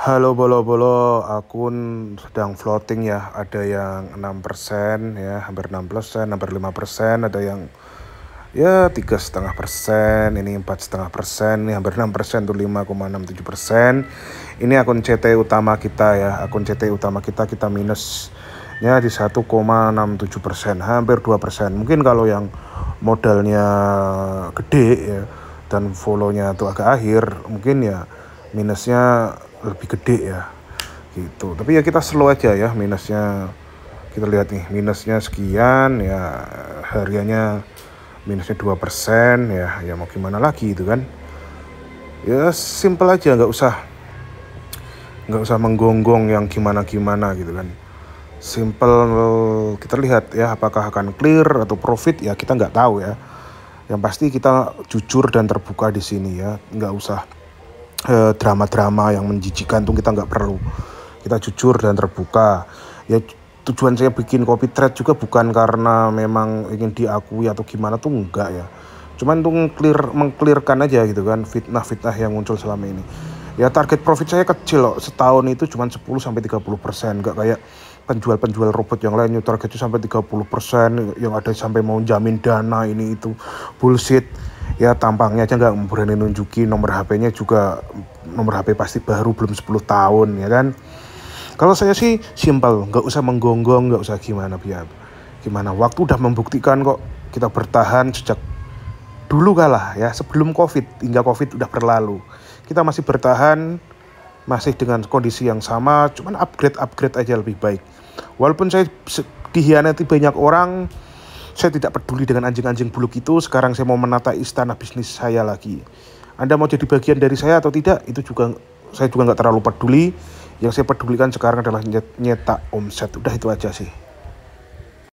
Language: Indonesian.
Halo bolo-bolo, akun sedang floating ya. Ada yang 6% ya, hampir 6%, hampir 5%, ada yang ya tiga setengah persen, ini empat setengah persen, ini hampir 6 persen tuh 5,67 persen. Ini akun CT utama kita ya, akun CT utama kita kita minusnya di 1,67 persen, hampir 2 persen. Mungkin kalau yang modalnya gede ya dan follownya tuh agak akhir, mungkin ya minusnya lebih gede ya gitu. Tapi ya kita slow aja ya minusnya. Kita lihat nih minusnya sekian ya hariannya minusnya dua persen ya ya mau gimana lagi itu kan. Ya simple aja nggak usah nggak usah menggonggong yang gimana gimana gitu kan. Simple kita lihat ya apakah akan clear atau profit ya kita nggak tahu ya. Yang pasti kita jujur dan terbuka di sini ya nggak usah Eh, drama-drama yang menjijikan tuh kita nggak perlu. Kita jujur dan terbuka. Ya tujuan saya bikin copy thread juga bukan karena memang ingin diakui atau gimana tuh enggak ya. Cuman tuh clear mengclearkan aja gitu kan fitnah-fitnah yang muncul selama ini. Ya target profit saya kecil loh setahun itu cuma 10 sampai 30 persen. Nggak kayak penjual-penjual robot yang lain. Targetnya sampai 30 persen. Yang ada sampai mau jamin dana ini itu. Bullshit ya tampangnya aja nggak berani nunjukin nomor HP-nya juga nomor HP pasti baru belum 10 tahun ya kan? Kalau saya sih simpel nggak usah menggonggong nggak usah gimana biar gimana waktu udah membuktikan kok kita bertahan sejak dulu kalah ya. Sebelum covid hingga covid udah berlalu. Kita masih bertahan masih dengan kondisi yang sama cuman upgrade upgrade aja lebih baik. Walaupun saya dihianati banyak orang saya tidak peduli dengan anjing-anjing buluk itu, sekarang saya mau menata istana bisnis saya lagi. Anda mau jadi bagian dari saya atau tidak, itu juga saya juga nggak terlalu peduli. Yang saya pedulikan sekarang adalah nyetak omset. Udah itu aja sih.